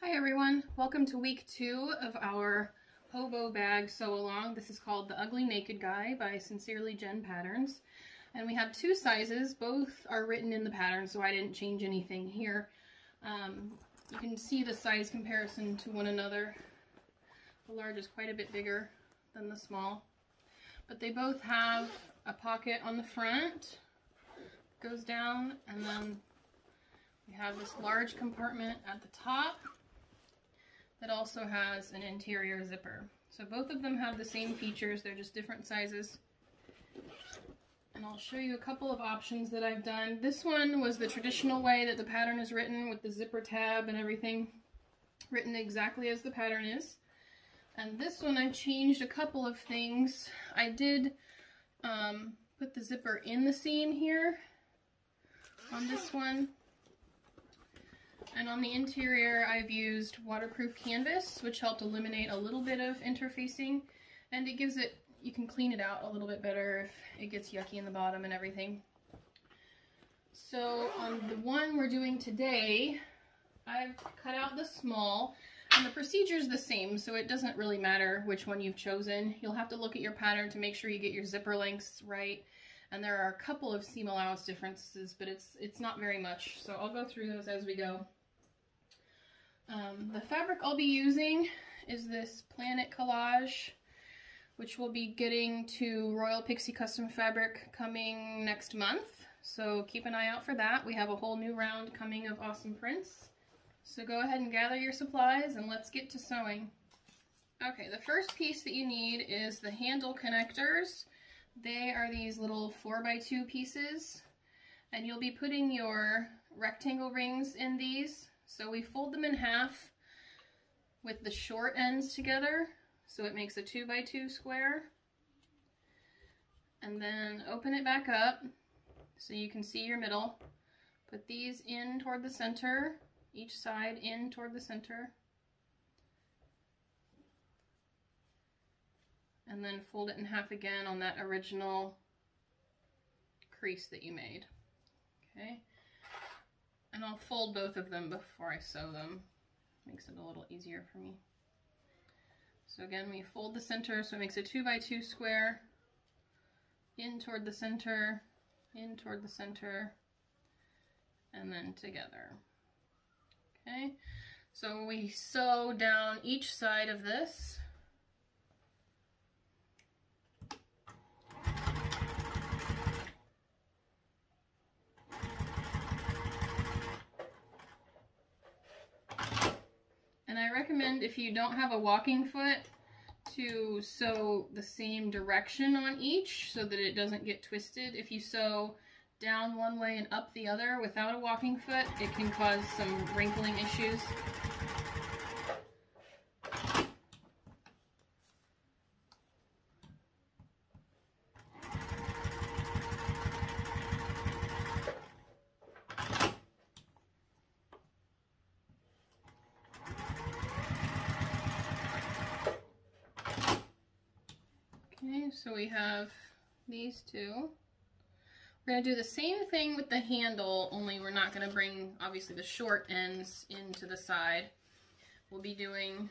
Hi everyone, welcome to week two of our hobo bag sew along. This is called The Ugly Naked Guy by Sincerely Jen Patterns. And we have two sizes, both are written in the pattern so I didn't change anything here. Um, you can see the size comparison to one another. The large is quite a bit bigger than the small. But they both have a pocket on the front, goes down, and then we have this large compartment at the top that also has an interior zipper. So both of them have the same features, they're just different sizes. And I'll show you a couple of options that I've done. This one was the traditional way that the pattern is written with the zipper tab and everything written exactly as the pattern is. And this one I changed a couple of things. I did um, put the zipper in the seam here on this one and on the interior, I've used waterproof canvas, which helped eliminate a little bit of interfacing. And it gives it, you can clean it out a little bit better if it gets yucky in the bottom and everything. So on the one we're doing today, I've cut out the small. And the procedure is the same, so it doesn't really matter which one you've chosen. You'll have to look at your pattern to make sure you get your zipper lengths right. And there are a couple of seam allowance differences, but it's it's not very much. So I'll go through those as we go. Um, the fabric I'll be using is this Planet Collage, which we'll be getting to Royal Pixie Custom Fabric coming next month. So keep an eye out for that. We have a whole new round coming of awesome prints. So go ahead and gather your supplies and let's get to sewing. Okay, the first piece that you need is the handle connectors. They are these little 4x2 pieces and you'll be putting your rectangle rings in these so we fold them in half with the short ends together so it makes a two by two square. And then open it back up so you can see your middle. Put these in toward the center, each side in toward the center. And then fold it in half again on that original crease that you made. Okay. And I'll fold both of them before I sew them. Makes it a little easier for me. So again, we fold the center, so it makes a two by two square. In toward the center, in toward the center, and then together. Okay, so we sew down each side of this. Recommend if you don't have a walking foot to sew the same direction on each so that it doesn't get twisted. If you sew down one way and up the other without a walking foot, it can cause some wrinkling issues. So we have these two. We're going to do the same thing with the handle, only we're not going to bring, obviously, the short ends into the side. We'll be doing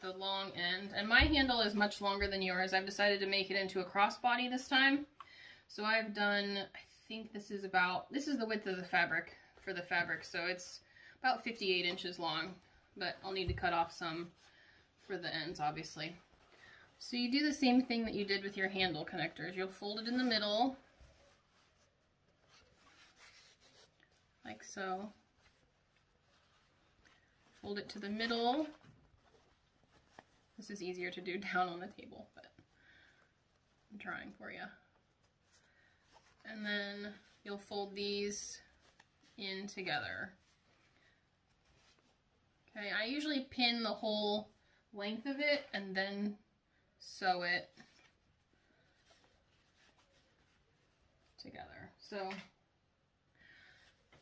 the long end. And my handle is much longer than yours. I've decided to make it into a crossbody this time. So I've done, I think this is about, this is the width of the fabric for the fabric. So it's about 58 inches long, but I'll need to cut off some for the ends, obviously. So you do the same thing that you did with your handle connectors. You'll fold it in the middle, like so. Fold it to the middle. This is easier to do down on the table, but I'm trying for you. And then you'll fold these in together. Okay, I usually pin the whole length of it and then sew it together. So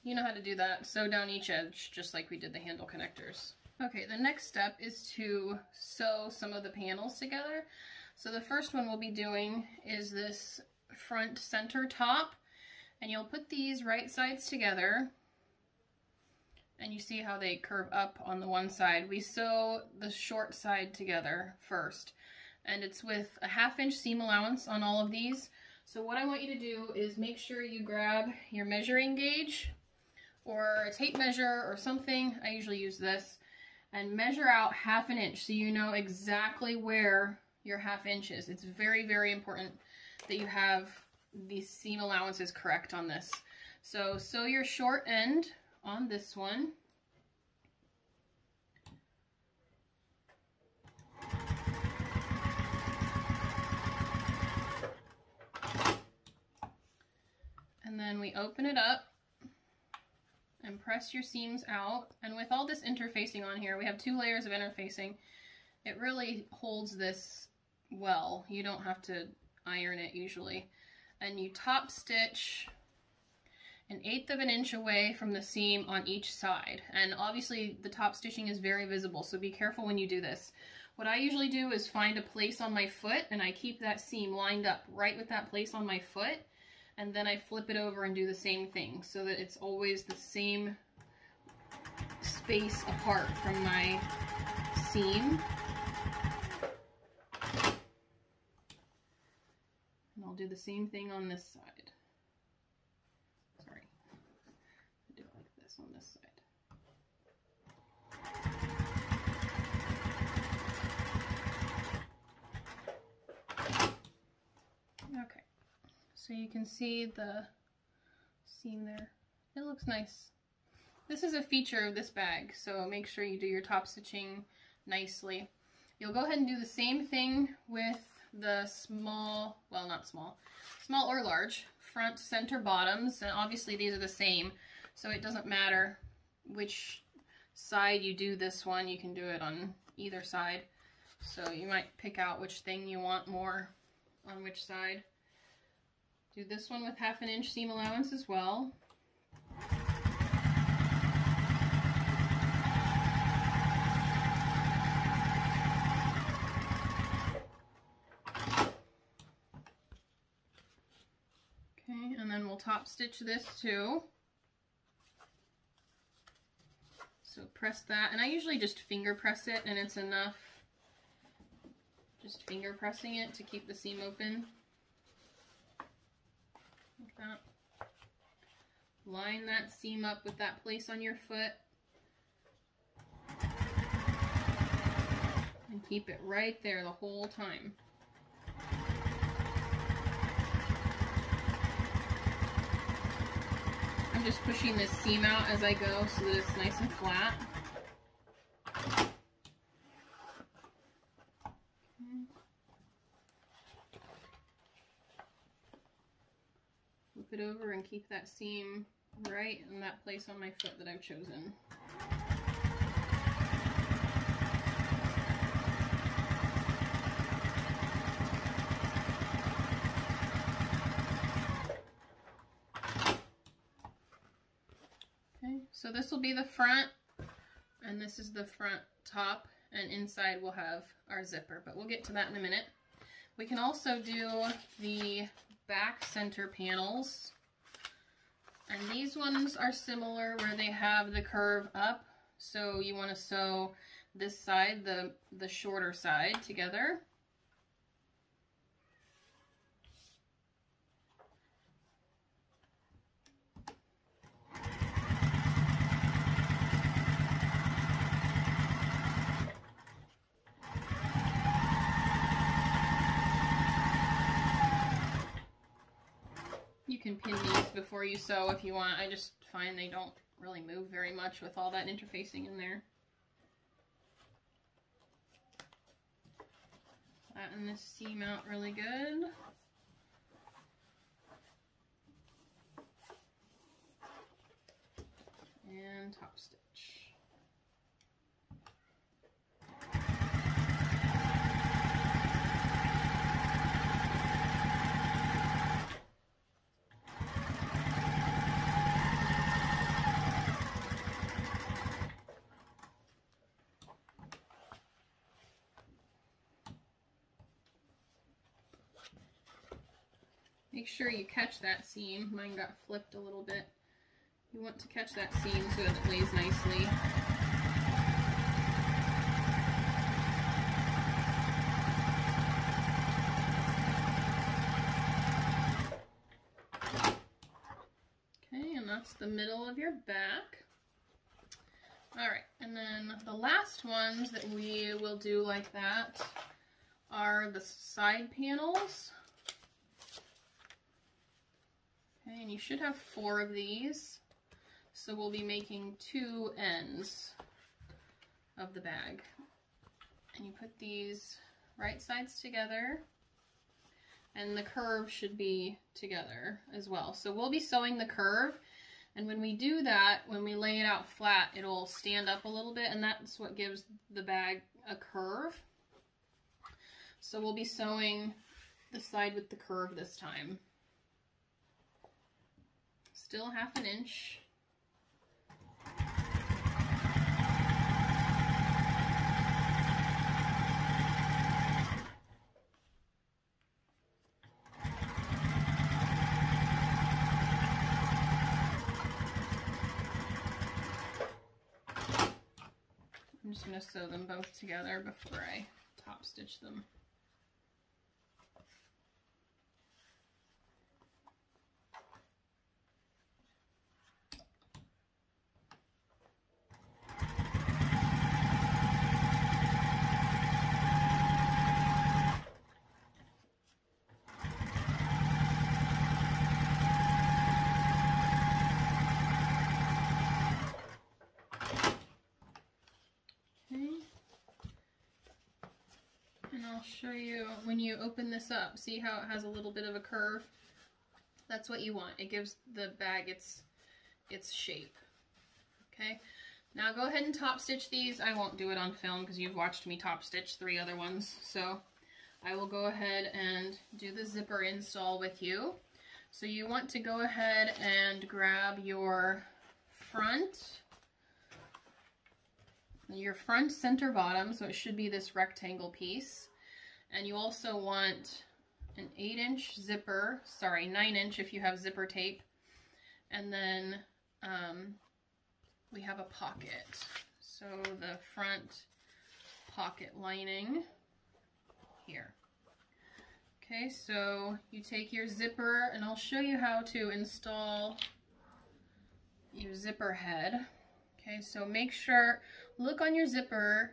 you know how to do that. Sew down each edge just like we did the handle connectors. Okay, the next step is to sew some of the panels together. So the first one we'll be doing is this front center top and you'll put these right sides together and you see how they curve up on the one side. We sew the short side together first, and it's with a half inch seam allowance on all of these. So what I want you to do is make sure you grab your measuring gauge or a tape measure or something. I usually use this and measure out half an inch so you know exactly where your half inch is. It's very, very important that you have these seam allowances correct on this. So sew your short end on this one. And we open it up and press your seams out. And with all this interfacing on here, we have two layers of interfacing. It really holds this well. You don't have to iron it usually. And you top stitch an eighth of an inch away from the seam on each side. And obviously the top stitching is very visible, so be careful when you do this. What I usually do is find a place on my foot and I keep that seam lined up right with that place on my foot. And then I flip it over and do the same thing so that it's always the same space apart from my seam. And I'll do the same thing on this side. Sorry. I'll do it like this on this side. Okay, so you can see the seam there. It looks nice. This is a feature of this bag, so make sure you do your top stitching nicely. You'll go ahead and do the same thing with the small, well not small, small or large, front, center, bottoms, and obviously these are the same. So it doesn't matter which side you do this one, you can do it on either side. So you might pick out which thing you want more on which side. Do this one with half an inch seam allowance as well. Okay, and then we'll top stitch this too. So press that, and I usually just finger press it and it's enough just finger pressing it to keep the seam open. Like that. Line that seam up with that place on your foot. And keep it right there the whole time. I'm just pushing this seam out as I go so that it's nice and flat. Flip it over and keep that seam right in that place on my foot that I've chosen. Okay, So this will be the front, and this is the front top, and inside we'll have our zipper, but we'll get to that in a minute. We can also do the back center panels, and these ones are similar where they have the curve up, so you want to sew this side, the, the shorter side, together. Can pin these before you sew if you want. I just find they don't really move very much with all that interfacing in there. Flatten this seam out really good. And top stitch. Make sure you catch that seam. Mine got flipped a little bit. You want to catch that seam so it lays nicely. Okay, and that's the middle of your back. All right, and then the last ones that we will do like that are the side panels. Okay, and you should have four of these. So we'll be making two ends of the bag. And you put these right sides together and the curve should be together as well. So we'll be sewing the curve and when we do that, when we lay it out flat, it'll stand up a little bit and that's what gives the bag a curve. So we'll be sewing the side with the curve this time. Still half an inch. I'm just going to sew them both together before I top stitch them. I'll show you when you open this up. See how it has a little bit of a curve? That's what you want. It gives the bag its, its shape. Okay, now go ahead and top stitch these. I won't do it on film because you've watched me top stitch three other ones. So I will go ahead and do the zipper install with you. So you want to go ahead and grab your front your front center bottom, so it should be this rectangle piece. And you also want an 8 inch zipper, sorry, 9 inch if you have zipper tape. And then um, we have a pocket. So the front pocket lining here. Okay, so you take your zipper and I'll show you how to install your zipper head. Okay, so make sure, look on your zipper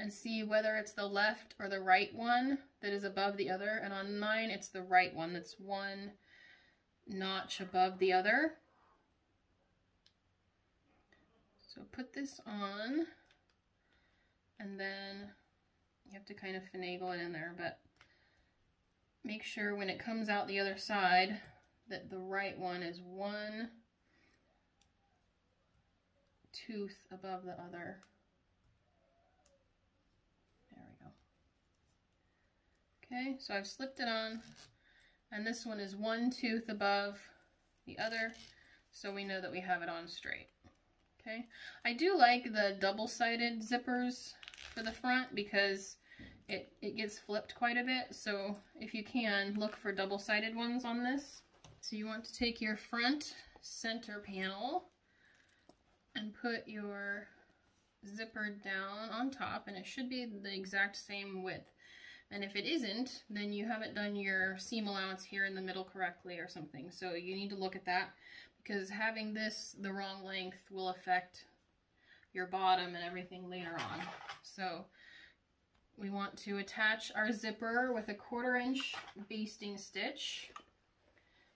and see whether it's the left or the right one that is above the other. And on mine, it's the right one that's one notch above the other. So put this on and then you have to kind of finagle it in there, but make sure when it comes out the other side that the right one is one tooth above the other. Okay, so I've slipped it on, and this one is one tooth above the other, so we know that we have it on straight. Okay, I do like the double-sided zippers for the front because it, it gets flipped quite a bit, so if you can, look for double-sided ones on this. So you want to take your front center panel and put your zipper down on top, and it should be the exact same width. And if it isn't, then you haven't done your seam allowance here in the middle correctly or something. So you need to look at that because having this the wrong length will affect your bottom and everything later on. So we want to attach our zipper with a quarter inch basting stitch.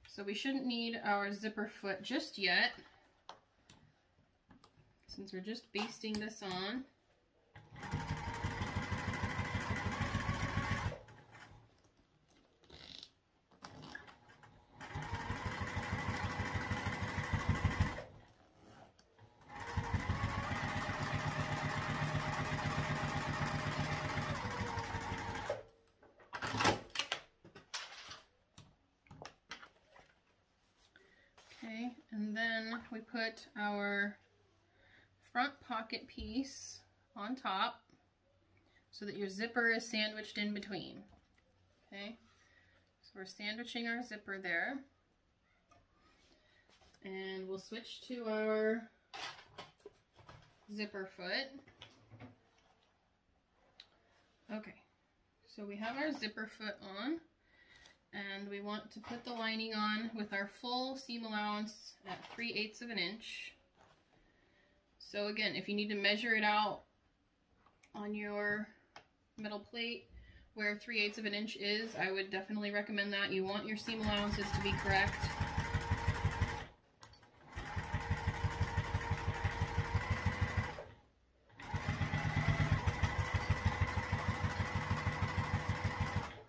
So we shouldn't need our zipper foot just yet since we're just basting this on. we put our front pocket piece on top so that your zipper is sandwiched in between. Okay, so we're sandwiching our zipper there. And we'll switch to our zipper foot. Okay, so we have our zipper foot on and we want to put the lining on with our full seam allowance at 3 eighths of an inch. So again, if you need to measure it out on your metal plate where 3 eighths of an inch is, I would definitely recommend that. You want your seam allowances to be correct.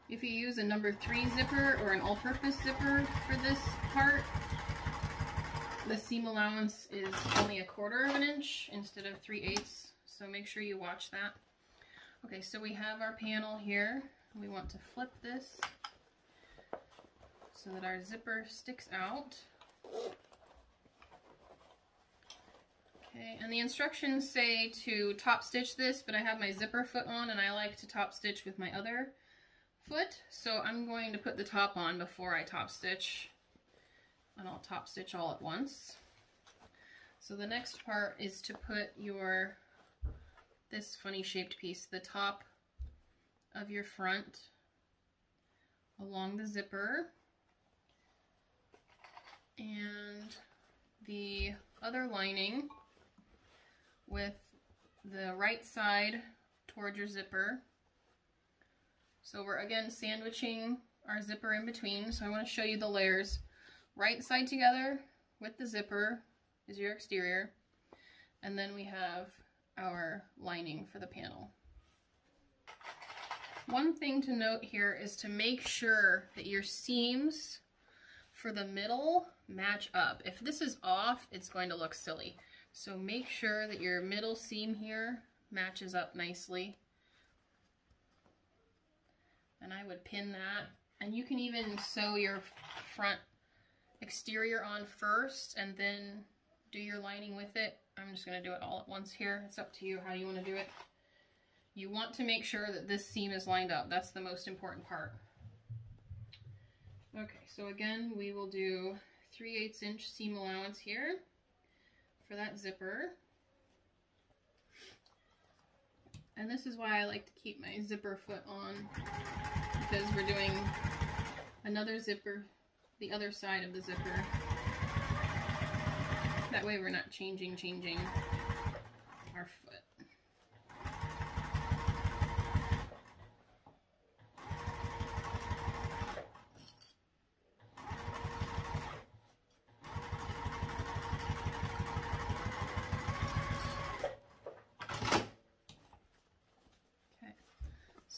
If you use a number three zipper or an all-purpose zipper for this part, the seam allowance is only a quarter of an inch instead of 3 eighths, so make sure you watch that. Okay, so we have our panel here. We want to flip this so that our zipper sticks out. Okay, and the instructions say to top stitch this, but I have my zipper foot on and I like to top stitch with my other foot. So I'm going to put the top on before I top stitch and I'll top stitch all at once. So the next part is to put your, this funny shaped piece, the top of your front along the zipper and the other lining with the right side towards your zipper so we're again sandwiching our zipper in between. So I want to show you the layers. Right side together with the zipper is your exterior. And then we have our lining for the panel. One thing to note here is to make sure that your seams for the middle match up. If this is off, it's going to look silly. So make sure that your middle seam here matches up nicely and I would pin that. And you can even sew your front exterior on first and then do your lining with it. I'm just going to do it all at once here. It's up to you how you want to do it. You want to make sure that this seam is lined up. That's the most important part. Okay, so again, we will do 3 8 inch seam allowance here for that zipper. And this is why I like to keep my zipper foot on because we're doing another zipper, the other side of the zipper. That way we're not changing, changing our foot.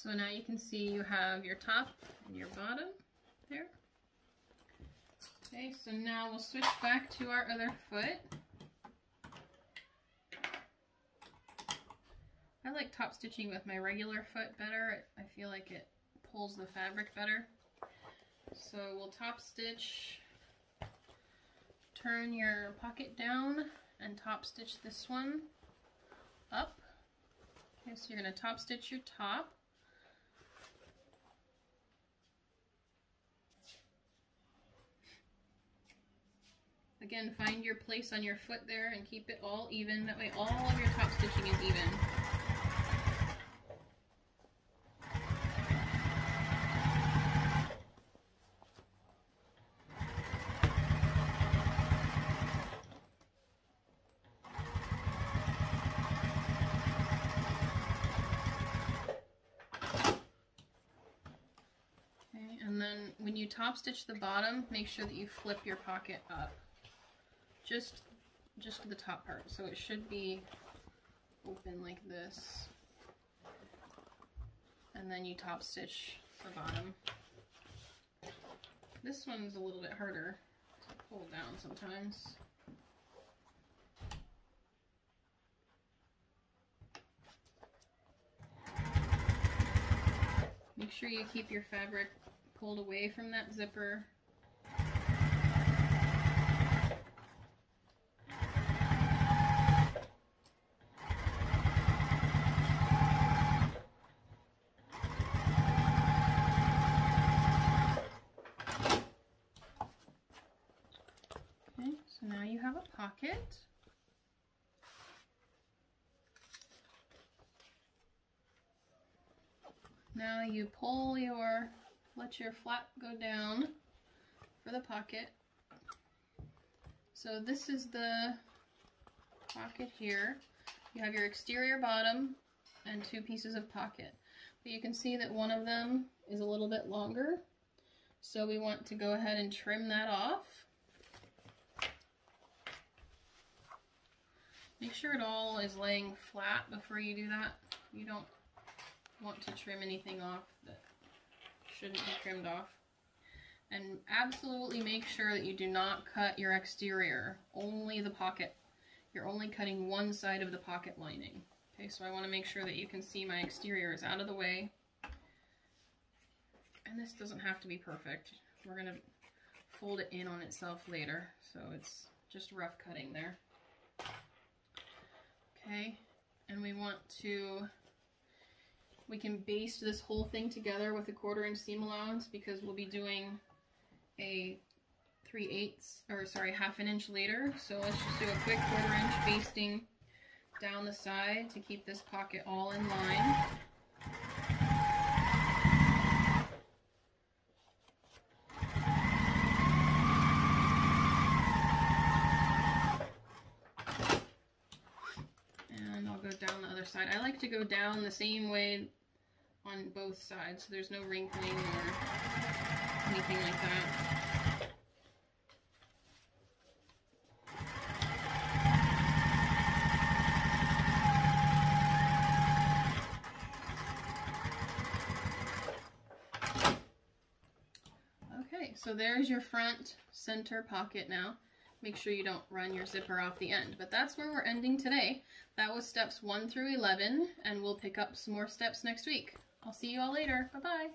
So now you can see you have your top and your bottom there. Okay, so now we'll switch back to our other foot. I like top stitching with my regular foot better. I feel like it pulls the fabric better. So we'll top stitch, turn your pocket down and top stitch this one up. Okay, so you're going to top stitch your top. Again, find your place on your foot there and keep it all even. That way all of your top stitching is even. Okay, and then when you top stitch the bottom, make sure that you flip your pocket up just just the top part. So it should be open like this. And then you top stitch the bottom. This one's a little bit harder to pull down sometimes. Make sure you keep your fabric pulled away from that zipper So now you have a pocket. Now you pull your, let your flap go down for the pocket. So this is the pocket here. You have your exterior bottom and two pieces of pocket. But you can see that one of them is a little bit longer. So we want to go ahead and trim that off. Make sure it all is laying flat before you do that. You don't want to trim anything off that shouldn't be trimmed off. And absolutely make sure that you do not cut your exterior, only the pocket. You're only cutting one side of the pocket lining. Okay, so I want to make sure that you can see my exterior is out of the way. And this doesn't have to be perfect. We're going to fold it in on itself later, so it's just rough cutting there. Okay, and we want to, we can baste this whole thing together with a quarter inch seam allowance because we'll be doing a 3 eighths, or sorry, half an inch later. So let's just do a quick quarter inch basting down the side to keep this pocket all in line. And I'll go down the other side. I like to go down the same way on both sides so there's no wrinkling or anything like that. Okay, so there's your front center pocket now. Make sure you don't run your zipper off the end. But that's where we're ending today. That was steps 1 through 11, and we'll pick up some more steps next week. I'll see you all later. Bye-bye.